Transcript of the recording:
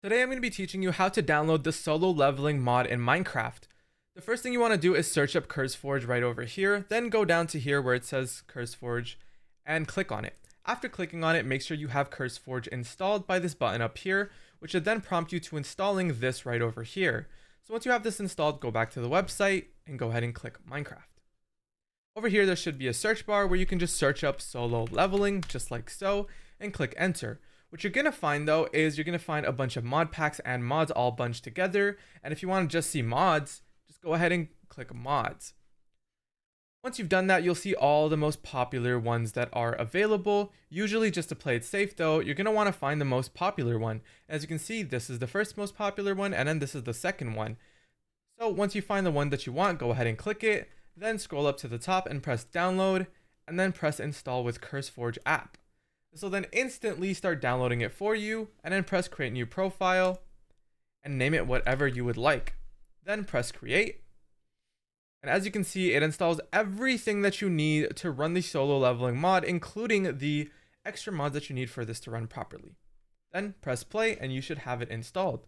Today I'm going to be teaching you how to download the solo leveling mod in Minecraft. The first thing you want to do is search up CurseForge right over here, then go down to here where it says CurseForge and click on it. After clicking on it, make sure you have CurseForge installed by this button up here, which should then prompt you to installing this right over here. So once you have this installed, go back to the website and go ahead and click Minecraft. Over here, there should be a search bar where you can just search up solo leveling, just like so, and click enter. What you're to find though is you're to find a bunch of mod packs and mods all bunched together. And if you want to just see mods, just go ahead and click mods. Once you've done that, you'll see all the most popular ones that are available. Usually just to play it safe though, you're want to find the most popular one. As you can see, this is the first most popular one and then this is the second one. So once you find the one that you want, go ahead and click it, then scroll up to the top and press download, and then press install with CurseForge app. This will then instantly start downloading it for you and then press create new profile and name it whatever you would like. Then press create. And as you can see, it installs everything that you need to run the solo leveling mod, including the extra mods that you need for this to run properly. Then press play and you should have it installed.